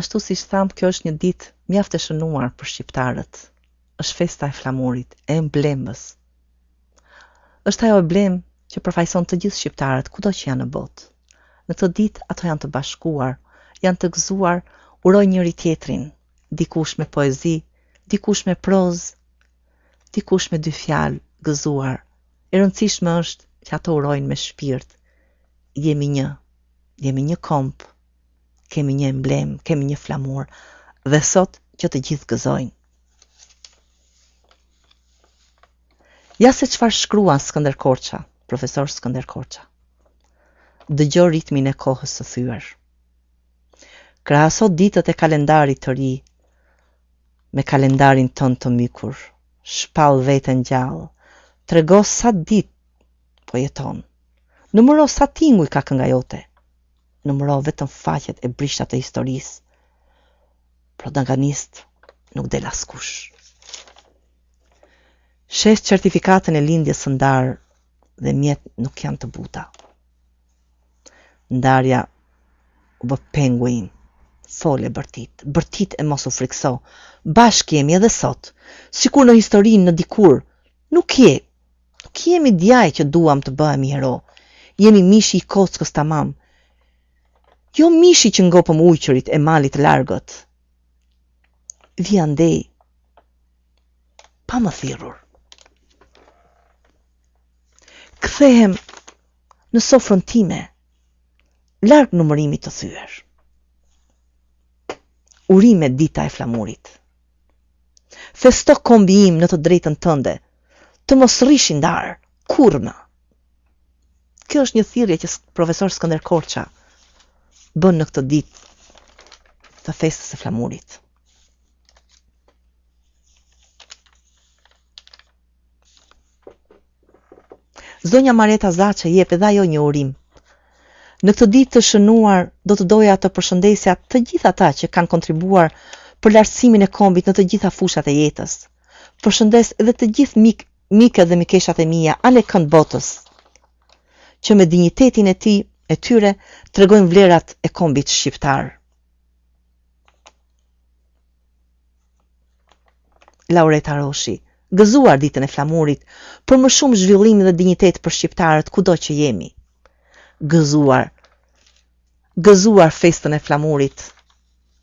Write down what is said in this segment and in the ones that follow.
Ashtu siç thamë kjo është një ditë mjaft e shënuar për shqiptarët, është festa e flamurit, e emblemës. Është ajo emblemë që përfaqëson të gjithë shqiptarët kudo që janë në botë. Në këtë ditë ato janë të bashkuar, janë të gëzuar, urojnë njëri-tjetrin, dikush me poezi, dikush me prozë, dikush me dy fjalë, gëzuar. E rëndësishme është që ato urojnë me shpirt. Jemi një, Jemi një komb, kemi një emblemë, kemi një flamur dhe sot që të gjithë gëzojnë. Ja se çfarë shkruan Skënder Korça, profesor Skënder Korça. Dëgjo ritmin e kohës së thyer. Krahaso ditët e kalendarit të ri me kalendarin tënd të mykur. Shpall veten gjallë. Trego sa ditë po jeton. Numëro sa tinguj ka kënga jote. Numëro vetëm faqet e brishta të historisë. Protagonist nuk del askush. Sheh certifikatën e lindjes së ndarë dhe mjet nuk janë të buta. Ndarja u bë pengu im. Fol e bërtit, bërtit e mos u frikëso. Bashkë jemi edhe sot. Sikur në historinë dikur, nuk je Nuk jemi djaj që duam të bëhemi hero. Jemi mishi i kockës tamam. Jo mishi që ngopëm ujqërit e malit të largët. Vi andej pa më thirrur. Kthehem në sofrën time, larg numërimit të thyer. Urime dita e flamurit. Festo kombi im në të drejtën tënde, të mos rrish i ndarë, kurrë më! Kjo është një thirrje që profesor Skënder Korça bën në këtë ditë të festës së flamurit. Zonja Mareta Zaçe jep edhe ajo një urim. Në këtë ditë të shënuar do të doja të përshëndesja të gjithë ata që kanë kontribuar për lartësimin e kombit në të gjitha fushat e jetës. Përshëndes edhe të gjithë mik, miqtë dhe mikeshat e mia anekënd botës. Që me dinjitetin e tij, e tyre tregojnë vlerat e kombit shqiptar. Laureta Roshi, Gëzuar Ditën e Flamurit, për më shumë zhvillim dhe dinjitet për shqiptarët kudo që jemi. Gëzuar Gëzuar Festën e Flamurit.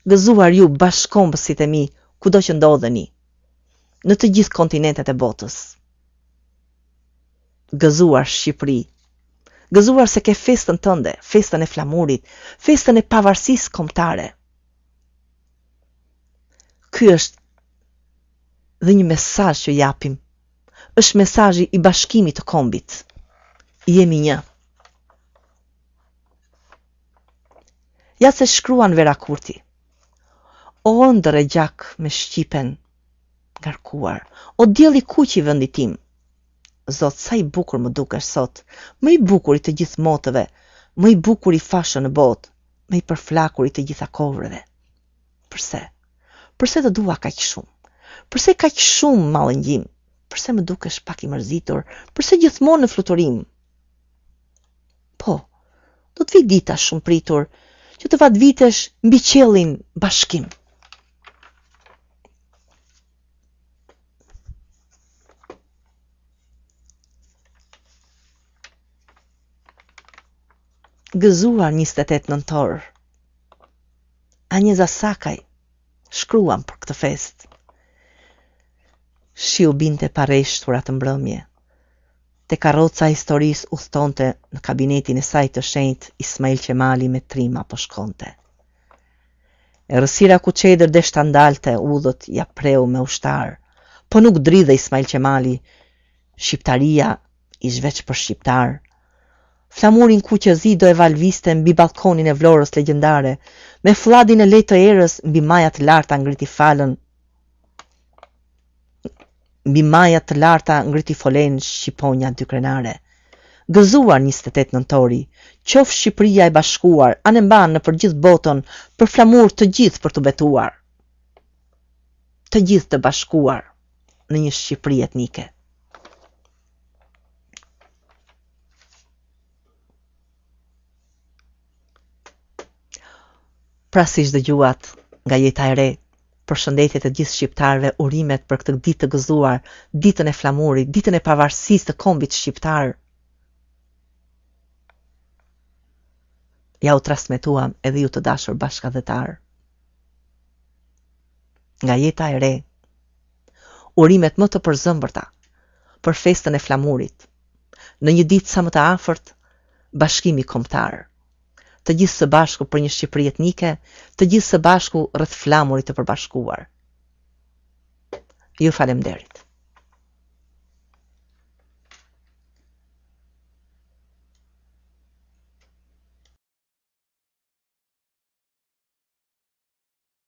Gëzuar ju bashkëkombësit e mi, kudo që ndodheni. Në të gjithë kontinentet e botës. Gëzuar Shqipëri. Gëzuar se ke festën tënde, festën e Flamurit, festën e pavarësisë kombëtare. Ky është dhe një mesazh që japim. Është mesazhi i bashkimit të kombit. Jemi një. Ja ç'shkruan Vera Kurti. O ëndërr e gjak me shqipen ngarkuar, o dielli i kuq i vendit tim. Zot sa i bukur më dukesh sot, më i bukur i të gjithë moteve, më i bukur i pashëm në botë. më i përflakur i të gjitha kohërave. Përse? Përse të dua kaq shumë? Përse kaq shumë mallëngjim? Përse më dukesh pak i mërzitur? Përse gjithmonë në fluturim? Po, do të vijë dita e shumëpritur që të valëvitesh mbi qiellin bashkim. Gëzuar njëzet e tetë nëntor, Anjeza Sakaj shkruan për këtë festë. Shiu binte pareshtur atë mbrëmje, tek karroca e historisë udhëtonte në kabinetin e saj të shenjtë Ismail Qemali me trima po shkonte. Errësira kuçedër desh ta ndalte udhët ia preu me ushtarë, po nuk dridhej Ismail Qemali, shqiptaria ish veç për shqiptarë. Flamurin kuq e zi do e valviste mbi ballkonin e Vlorës legjendare, me flladin e lehtë të erës mbi maja të larta ngriti falën mbi maja të larta ngriti folenë shqiponja dykrenare. Gëzuar njëzet e tetë nëntori, qoftë Shqipëria e Bashkuar, anembanë nëpër gjithë botën, për flamur të gjithë për t'u betuar. Të gjithë të bashkuar. në një Shqipëri etnike. Pra siç dëgjuat nga jeta e re, përshëndetjet e gjithë shqiptarëve, urimet për këtë ditë të gëzuar, ditën e flamurit, ditën e pavarësisë të kombit shqiptar. Jua transmetuam edhe ju të dashur bashkatdhetarë. nga jeta e re. Urimet më të përzemërta për festën e Flamurit, në një ditë sa më të afërt Bashkimi Kombëtar. Të gjithë së bashku për një Shqipëri etnike, të gjithë së bashku rreth flamurit të përbashkuar. Ju faleminderit.